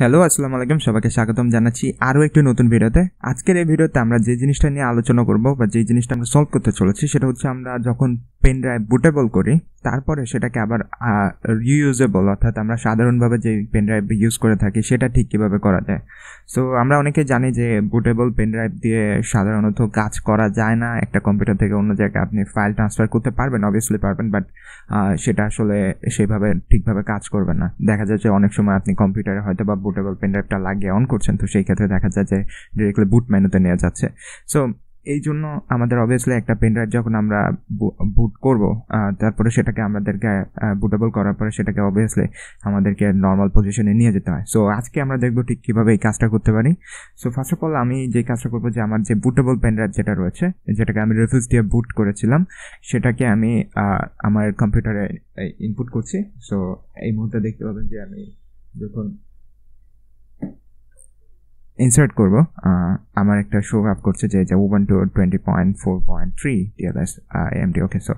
Hello, আসসালামু আলাইকুম, সবাইকে স্বাগতম জানাচ্ছি আরও একটি নতুন ভিডিওতে। আজকের এই ভিডিওতে আমরা যে জিনিসটা নিয়ে আলোচনা করব বা যে জিনিসটা আমরা সলভ করতে চলেছি, সেটা হচ্ছে আমরা যখন পেন ড্রাইভ বুটেবল করি, তারপরে সেটাকে আবার রিউজেবল অর্থাৎ আমরা সাধারণভাবে যে পেন ড্রাইভ ইউজ করে থাকি, সেটা ঠিক কীভাবে করা যায়। সো আমরা অনেকে জানি যে বুটেবল পেন ড্রাইভ দিয়ে সাধারণত কাজ করা যায় না। একটা কম্পিউটার থেকে অন্য জায়গায় আপনি ফাইল ট্রান্সফার করতে পারবেন অবভিয়াসলি পারবেন বাট সেটা আসলে সেভাবে ঠিকভাবে কাজ করবে না। দেখা যায় যে অনেক সময় আপনি কম্পিউটারে হয়তো বা বুটেবল পেন ড্রাইভটা লাগিয়ে অন করছেন, তো সেই ক্ষেত্রে দেখা যায় যে ডিরেক্টলি বুট মেনুতে নেওয়া যাচ্ছে। সো এই জন্য আমাদের অবভিয়াসলি একটা পেন ড্রাইভ যখন আমরা বুট করব তারপরে সেটাকে আমাদেরকে বুটেবল করার পরে সেটাকে অবভিয়াসলি আমাদেরকে নর্মাল পজিশনে নিয়ে যেতে হয়। সো আজকে আমরা দেখব ঠিক কীভাবে এই কাজটা করতে পারি। সো ফার্স্ট অফ অল আমি যে কাজটা করব যে আমার যে বুটেবল পেন ড্রাইভ যেটা রয়েছে, যেটাকে আমি রিফিউজ দিয়ে বুট করেছিলাম, সেটাকে আমি আমার কম্পিউটারে ইনপুট করছি। সো এই মুহূর্তে দেখতে পাবেন যে আমি যখন ইনসার্ট করব। আমার একটা শো আপ করছে যে Ubuntu twenty point four point three TLS MD okay so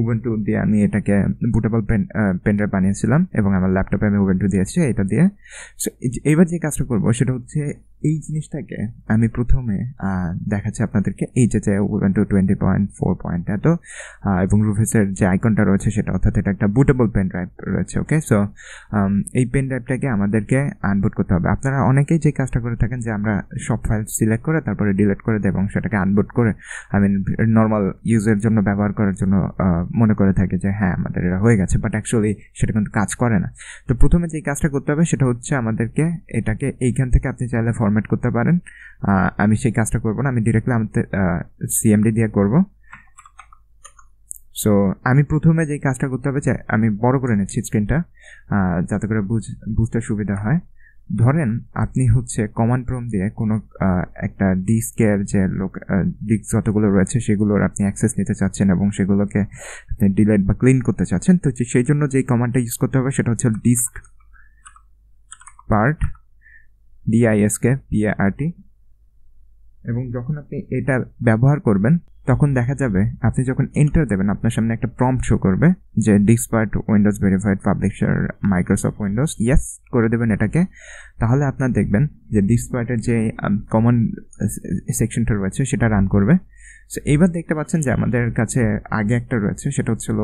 Ubuntu দিয়ে আমি এটাকে বুটেবল পেন পেনড্রাইভ বানিয়েছিলাম এবং আমার ল্যাপটপে আমি উবান টু দিয়েছি এটা দিয়ে। সো এইবার যে কাজটা করব, সেটা হচ্ছে এই জিনিসটাকে আমি প্রথমে দেখাচ্ছি আপনাদেরকে। এই যে যে one two twenty point four point এত এবং রুফেসের যে আইকনটা রয়েছে সেটা, অর্থাৎ এটা একটা বুটেবল পেন ড্রাইভ রয়েছে ওকে সো এই পেন ড্রাইভটাকে আমাদেরকে আনবুট করতে হবে। আপনারা অনেকেই যে কাজটা করে থাকেন যে আমরা সব ফাইল সিলেক্ট করে তারপরে ডিলিট করে দেয় এবং সেটাকে আনবুট করে আই মিন নর্মাল ইউজের জন্য ব্যবহার করার জন্য মনে করে থাকে যে হ্যাঁ আমাদের এটা হয়ে গেছে বাট অ্যাকচুয়ালি সেটা কিন্তু কাজ করে না। তো প্রথমে যে কাজটা করতে হবে সেটা হচ্ছে আমাদেরকে এটাকে এইখান থেকে আপনি চাইলে ফরম্যাট করতে পারেন। আমি সেই কাজটা করব না, আমি ডিরেক্টলি আমাদের সিএমডি দিয়ে করব। সো আমি প্রথমে যে কাজটা করতে হবে আমি বড় করে নিচ্ছি স্ক্রিনটা যাতে করে বুঝ, বুঝতে সুবিধা হয়। ধরেন আপনি হচ্ছে কমান্ড প্রম দিয়ে কোনো একটা ডিস্কের যে লোক ডিস্ক যতগুলো রয়েছে সেগুলোর আপনি অ্যাক্সেস নিতে চাচ্ছেন এবং সেগুলোকে আপনি ডিলেট বা ক্লিন করতে চাচ্ছেন, তো সেই জন্য যেই কমান্ডটা ইউজ করতে হবে সেটা হচ্ছে ডিস্ক পার্ট ডিআইএসকে পিএআরটি এবং যখন আপনি এটা ব্যবহার করবেন তখন দেখা যাবে আপনি যখন এন্টার দেবেন, আপনার সামনে একটা প্রম্পট শো করবে যে diskpart Windows verified publisher Microsoft Windows yes করে দেবেন এটাকে। তাহলে আপনার দেখবেন যে ডিসপার্টের যে কমন সেকশনটা রয়েছে, সেটা রান করবে। সো এইবার দেখতে পাচ্ছেন যে আমাদের কাছে আগে একটা রয়েছে, সেটা হচ্ছিল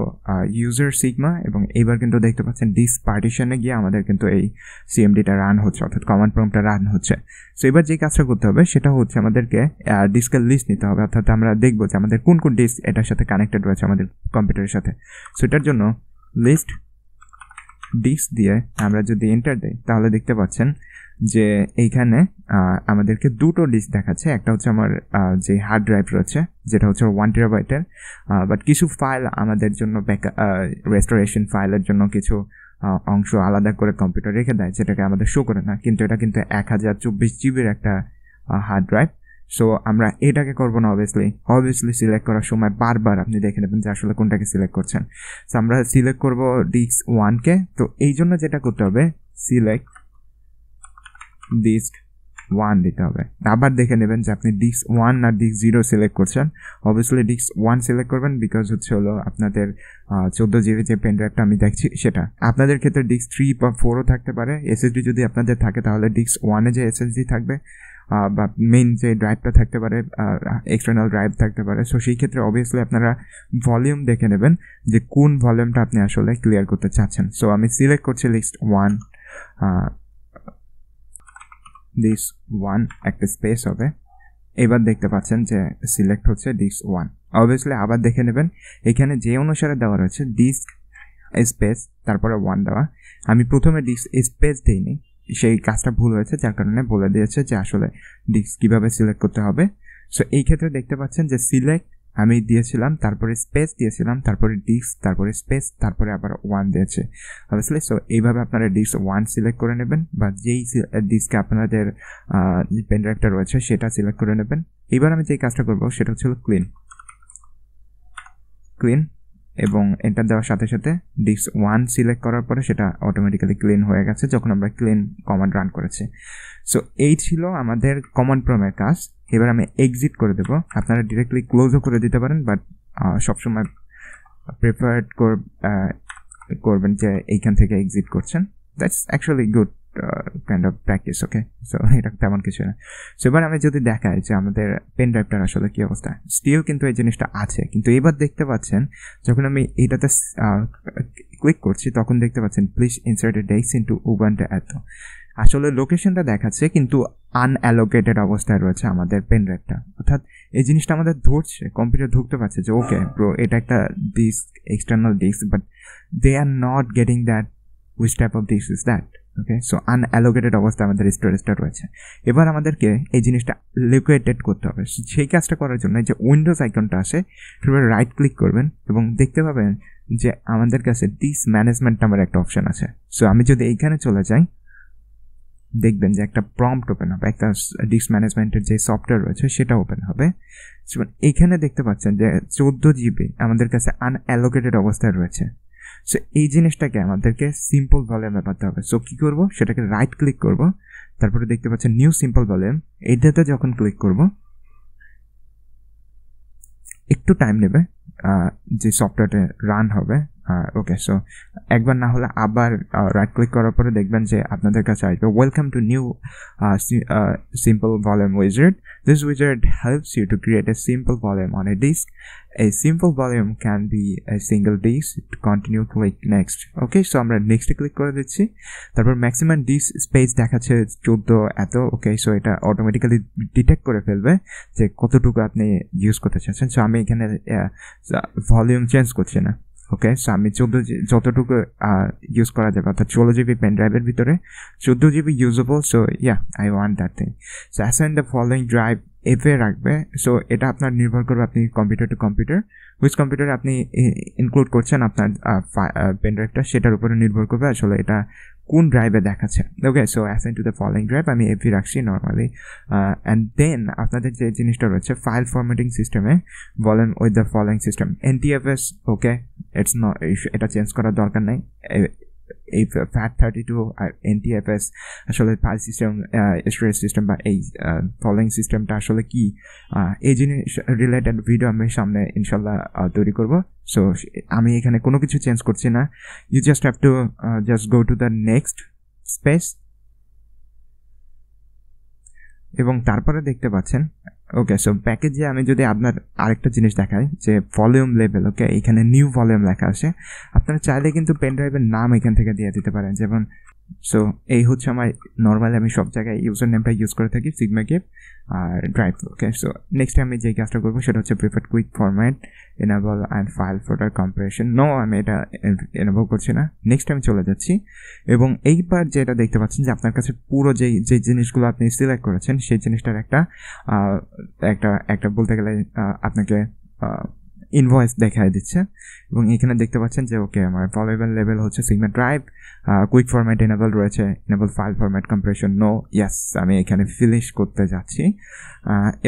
ইউজার সিগমা এবং এইবার কিন্তু দেখতে পাচ্ছেন ডিস পার্টিশনে গিয়ে আমাদের কিন্তু এই সিএমডিটা রান হচ্ছে, অর্থাৎ কমান্ড প্রম্পটা রান হচ্ছে। সো এবার যে কাজটা করতে হবে, সেটা হচ্ছে আমাদেরকে ডিস্কের লিস্ট নিতে হবে, অর্থাৎ আমরা দেখব যে আমাদের কোন কোন ডিস্ক এটার সাথে কানেক্টেড রয়েছে আমাদের কম্পিউটারের সাথে। সো এটার জন্য লিস্ট ডিস্ক দিয়ে আমরা যদি এন্টার দিই, তাহলে দেখতে পাচ্ছেন যে এইখানে আমাদেরকে দুটো ডিস্ক দেখাচ্ছে। একটা হচ্ছে আমার যে হার্ড ড্রাইভ রয়েছে, যেটা হচ্ছে ওয়ান টেরাবাইটের বাট কিছু ফাইল আমাদের জন্য রেস্টোরেশন ফাইলের জন্য কিছু অংশ আলাদা করে কম্পিউটার রেখে দেয়, যেটাকে আমাদের শো করে না। কিন্তু এটা কিন্তু এক হাজার চব্বিশ জিবির একটা হার্ড ড্রাইভ সো আমরা এটাকে করব না অবভিয়াসলি অবভিয়াসলি সিলেক্ট করার সময় বারবার আপনি দেখে নেবেন যে আসলে কোনটাকে সিলেক্ট করছেন। সো আমরা সিলেক্ট করব ডিস্ক ওয়ানকে তো এই জন্য যেটা করতে হবে সিলেক্ট ডিস্ক ওয়ান দিতে হবে। আবার দেখে নেবেন যে আপনি ডিস্ক ওয়ান আর ডিস্ক জিরো সিলেক্ট করছেন। অবভিয়াসলি ডিস্ক ওয়ান সিলেক্ট করবেন বিকজ হচ্ছে হলো আপনাদের চোদ্দ জিবি যে পেন ড্রাইভটা আমি দেখছি সেটা। আপনাদের ক্ষেত্রে ডিস্ক থ্রি বা ফোরও থাকতে পারে। এসএসডি যদি আপনাদের থাকে তাহলে ডিস্ক ওয়ানে যে এসএসডি থাকবে বা মেইন যে ড্রাইভটা থাকতে পারে এক্সটার্নাল ড্রাইভ থাকতে পারে। সো সেই ক্ষেত্রে অবভিয়াসলি আপনারা ভলিউম দেখে নেবেন যে কোন ভলিউমটা আপনি আসলে ক্লিয়ার করতে চাচ্ছেন। সো আমি সিলেক্ট করছি লিস্ট ওয়ান দিস ওয়ান একটা স্পেস হবে এবার দেখতে পাচ্ছেন যে সিলেক্ট হচ্ছে ডিস্ক ওয়ান অবভিয়াসলি আবার দেখে নেবেন, এখানে যে অনুসারে দেওয়া রয়েছে ডিস্ক স্পেস তারপরে ওয়ান দেওয়া। আমি প্রথমে ডিস্ক স্পেস দিইনি, সেই কাজটা ভুল হয়েছে, যার কারণে বলে দিয়েছে যে আসলে ডিস্ক কীভাবে সিলেক্ট করতে হবে। সো এই ক্ষেত্রে দেখতে পাচ্ছেন যে সিলেক্ট আমি দিয়েছিলাম, তারপরে স্পেস দিয়েছিলাম, তারপরে ডিস্ক তারপরে স্পেস তারপরে আবার ওয়ান দিয়েছে। অবভিয়াসলি সো এইভাবে আপনারা ডিস্ক ওয়ান সিলেক্ট করে নেবেন বা যেই ডিস্কে আপনাদের পেন ড্রাইভটা রয়েছে সেটা সিলেক্ট করে নেবেন। এবার আমি যেই কাজটা করব সেটা হচ্ছে ক্লিন ক্লিন এবং এন্টার দেওয়ার সাথে সাথে ডিস্ক ওয়ান সিলেক্ট করার পরে সেটা অটোমেটিক্যালি ক্লিন হয়ে গেছে যখন আমরা ক্লিন কমান্ড রান করেছি। সো এই ছিল আমাদের কমান্ড প্রমের কাজ। এবার আমি এক্সিট করে দেবো। আপনারা ডিরেক্টলি ক্লোজও করে দিতে পারেন বাট সবসময় প্রেফার্ড করবেন যে এইখান থেকে এক্সিট করছেন। That's actually good kind of practice okay so এটা তেমন কিছু না। সো এবার আমি যদি দেখাই যে আমাদের পেন ড্রাইভটার আসলে কী অবস্থা। স্টিল কিন্তু এই জিনিসটা আছে, কিন্তু এবার দেখতে পাচ্ছেন, যখন আমি এইটাতে ক্লিক করছি, তখন দেখতে পাচ্ছেন প্লিজ ইনসার্টেড ডেক্স ইন্টু উবানটা এত। আসলে লোকেশনটা দেখাচ্ছে, কিন্তু আনঅ্যালোকেটেড অবস্থায় রয়েছে আমাদের পেন ড্রাইভটা অর্থাৎ এই জিনিসটা আমাদের ধরছে কম্পিউটার ধরতে পারছে যে ওকে ব্রো এটা একটা disk external disk but they are not getting that which type of disk is that okay so unallocated অবস্থায় আমাদের স্টোরেজটা রয়েছে। এবার আমাদেরকে এই জিনিসটা লোকেটেড করতে হবে। সেই কাজটা করার জন্য যে উইন্ডোজ আইকনটা আসে সেভাবে রাইট ক্লিক করবেন এবং দেখতে পাবেন যে আমাদের কাছে ডিস ম্যানেজমেন্ট নামের একটা অপশন আছে। সো আমি যদি এইখানে চলে যাই, দেখবেন যে একটা প্রম্পট ওপেন হবে। একটা ডিস্ক ম্যানেজমেন্টের যে সফটওয়্যার রয়েছে, সেটা ওপেন হবে। এইখানে দেখতে পাচ্ছেন যে চোদ্দ জিবি আমাদের কাছে আনঅ্যালোকেটেড অবস্থায় রয়েছে। সো এই জিনিসটাকে আমাদেরকে সিম্পল ভলিউমে পাতে হবে। সো কী করব? সেটাকে রাইট ক্লিক করব। তারপরে দেখতে পাচ্ছেন নিউ সিম্পল ভলিউম এইটাতে যখন ক্লিক করব, একটু টাইম নেবে যে সফটওয়্যারটা রান হবে। ওকে সো একবার না হলে আবার রাইট ক্লিক করার পরে দেখবেন যে আপনাদের কাছে আসবে। Welcome to new simple volume wizard this wizard helps you to create a simple volume on a disk a simple volume can be a single disk. To continue, click next. Okay so আমরা নেক্সটে click করে দিচ্ছি। তারপর maximum dish space দেখাচ্ছে চোদ্দ এত। Okay so এটা automatically detect করে ফেলবে যে কতটুকু আপনি ইউজ করতে চাচ্ছেন। সো আমি এখানে ভলিউম চেঞ্জ করছি না। ওকে সো আমি চোদ্দ যতটুকু ইউজ করা যাবে, অর্থাৎ ষোলো জিবি পেন ড্রাইভের ভিতরে, চোদ্দ GB usable so yeah I want that thing so as assign the following drive এফে রাখবে সো এটা আপনার নির্ভর করবে আপনি computer to computer which computer আপনি ইনক্লুড করছেন আপনার পেন ড্রাইভটা সেটার উপরে নির্ভর করবে, আসলে এটা কোন ড্রাইভে দেখাচ্ছে? Okay so assign to the following drive আমি এফি রাখছি নর্মালি অ্যান্ড দেন আপনাদের যে জিনিসটা রয়েছে ফাইল ফরম্যাটিং সিস্টেমে বলেন with the following system as okay it's no এটা চেঞ্জ করার দরকার নেই এই ফ্যাট থার্টি টু আর এনটিএফএস আসলে ফাইল সিস্টেম স্টোরেজ সিস্টেম বা এই ফলোয়িং সিস্টেমটা আসলে কি? এই জিনিস রিলেটেড ভিডিও আমি সামনে ইনশাল্লাহ তৈরি করব। সো আমি এখানে কোনো কিছু চেঞ্জ করছি না। You just have to just go to the next space এবং তারপরে দেখতে পাচ্ছেন ওকে সো প্যাকেজে আমি যদি আপনার আরেকটা জিনিস দেখাই, যে ভলিউম লেভেল ওকে এখানে নিউ ভলিউম লেখা আছে। আপনারা চাইলে কিন্তু পেন ড্রাইভের নাম এখান থেকে দিয়ে দিতে পারেন। যেমন সো এই হচ্ছে আমার নর্মালি আমি সব জায়গায় ইউজার নেমটা ইউজ করে থাকি সিগমা গেপ আর ড্রাইভ ওকে সো নেক্সট আমি যে কাজটা করব সেটা হচ্ছে preferred quick format enable and file folder compression no আমি এটা এনাবল করছি না। নেক্সট আমি চলে যাচ্ছি। এবং এইবার যেটা দেখতে পাচ্ছেন যে আপনার কাছে পুরো যেই যে জিনিসগুলো আপনি সিলেক্ট করেছেন, সেই জিনিসটার একটা একটা একটা বলতে গেলে আপনাকে ইনভয়েস দেখায় দিচ্ছে। এবং এখানে দেখতে পাচ্ছেন যে ওকে আমার ফলোয়েবল লেভেল হচ্ছে Sigma drive quick format enable রয়েছে enable file format compression no yes আমি এখানে ফিনিশ করতে যাচ্ছি।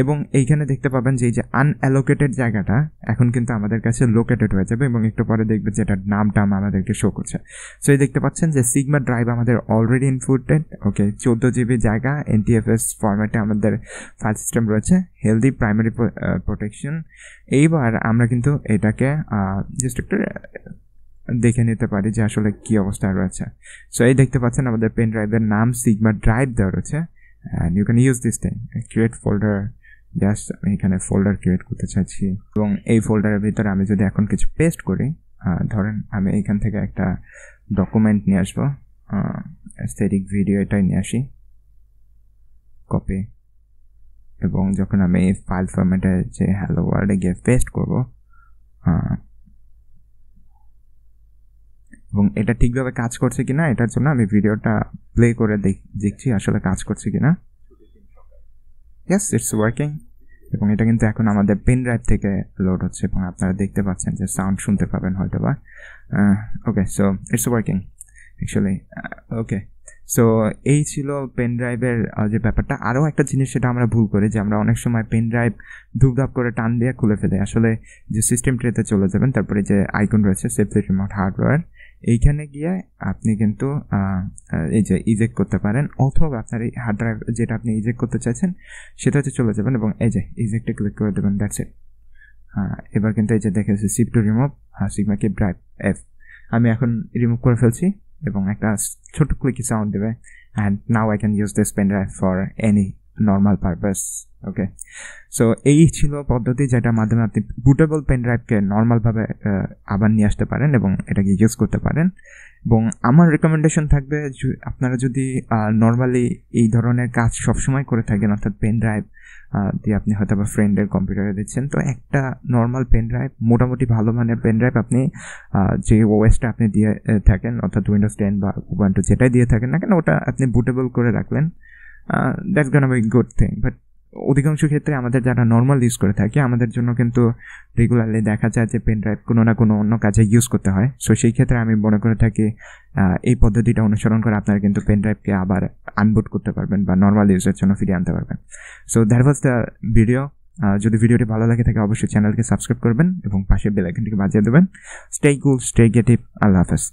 এবং এইখানে দেখতে পাবেন যে, এই যে আনঅ্যালোকেটেড জায়গাটা, এখন কিন্তু আমাদের কাছে লোকেটেড হয়ে যাবে এবং একটু পরে দেখবেন যে, এটার নাম টাম আমাদেরকে শো করছে। সো এই দেখতে পাচ্ছেন যে সিগমা ড্রাইভ আমাদের অলরেডি ইনফুটেড ওকে চোদ্দ জিবি জায়গা এনটিএফএস ফরম্যাটে আমাদের ফাইল সিস্টেম রয়েছে হেলদি প্রাইমারি প্রোটেকশন এইবার আমরা কিন্তু এটাকে জাস্ট একটু দেখে নিতে পারি যে আসলে কি অবস্থায় রয়েছে। সো এই দেখতে পাচ্ছেন আমাদের পেন ড্রাইভের নাম সিগমা ড্রাইভ দেওয়া রয়েছে। And you can use this thing create folder just আমি এখানে ফোল্ডার ক্রিয়েট করতে চাইছি। এবং এই ফোল্ডারের ভিতরে আমি যদি এখন কিছু পেস্ট করি ধরেন আমি এইখান থেকে একটা ডকুমেন্ট নিয়ে আসব স্থেরিক ভিডিও এটাই নিয়ে আসি। কপি এবং যখন আমি ফাইল ফরম্যাটে যে হ্যালো ওয়ার্ল্ডে গিয়ে পেস্ট করব এবং এটা ঠিকভাবে কাজ করছে কিনা, এটার জন্য আমি ভিডিওটা প্লে করে দেখছি আসলে কাজ করছে কিনা। ইয়াস ইটস ওয়ার্কিং এবং এটা কিন্তু এখন আমাদের পেন ড্রাইভ থেকে লোড হচ্ছে এবং আপনারা দেখতে পাচ্ছেন যে সাউন্ড শুনতে পাবেন হয়তো বা okay so it's working actually okay so এই ছিল পেন ড্রাইভের যে ব্যাপারটা। আরও একটা জিনিস সেটা আমরা ভুল করি, যে আমরা অনেক সময় পেন ড্রাইভ ধূপধাপ করে টান দিয়ে খুলে ফেলে। আসলে যে সিস্টেম ট্রেতে চলে যাবেন, তারপরে যে আইকন রয়েছে সেফলি রিমোট হার্ডওয়্যার এইখানে গিয়ে আপনি কিন্তু এই যে ইজেক্ট করতে পারেন, অথবা আপনার এই হার্ড ড্রাইভ যেটা আপনি ইজেক্ট করতে চাইছেন সেটা হচ্ছে চলে যাবেন এবং এই যে ইজেক্টে ক্লিক করে দেবেন দ্যাটস ইট হ্যাঁ এবার কিন্তু এই যে দেখেছি সিপ টু রিমুভ হ্যাঁ সিগমা কিপ ড্রাইভ এফ আমি এখন রিমুভ করে ফেলছি। এবং একটা ছোট ক্লিকি সাউন্ড দেবে। And now I can use this pen drive for any normal purpose okay so এই ছিল পদ্ধতি যেটার মাধ্যমে আপনি বুটেবল পেন ড্রাইভকে নর্মালভাবে আবার নিয়ে আসতে পারেন এবং এটাকে ইউজ করতে পারেন। এবং আমার রেকমেন্ডেশন থাকবে আপনারা যদি নর্মালি এই ধরনের কাজ সবসময় করে থাকেন, অর্থাৎ পেন ড্রাইভ দিয়ে আপনি হয়তো বা ফ্রেন্ডের কম্পিউটারে দিচ্ছেন, তো একটা নর্মাল পেন ড্রাইভ মোটামুটি ভালো মানের পেন ড্রাইভ আপনি যে ওএসটা আপনি দিয়ে থাকেন, অর্থাৎ উইন্ডোজ টেন বা উবান্টু যেটাই দিয়ে থাকেন না কেন, ওটা আপনি বুটেবল করে রাখলেন। দ্যাটস গান বি গুড থিং বাট অধিকাংশ ক্ষেত্রে আমাদের যারা নর্মাল ইউজ করে থাকি, আমাদের জন্য কিন্তু রেগুলারলি দেখা যায় যে পেন ড্রাইভ কোনো না কোনো অন্য কাজে ইউজ করতে হয়। সো সেই ক্ষেত্রে আমি মনে করে থাকি এই পদ্ধতিটা অনুসরণ করে আপনারা কিন্তু পেন ড্রাইভকে আবার আনবুট করতে পারবেন বা নর্মাল ইউজের জন্য ফিরিয়ে আনতে পারবেন। So that was the video যদি ভিডিওটি ভালো লাগে থাকে, অবশ্যই চ্যানেলকে সাবস্ক্রাইব করবেন এবং পাশে বেল আইকনটিকে বাজিয়ে দেবেন। স্টে কুল স্টে গেটিভ আল্লাহ হাফেজ।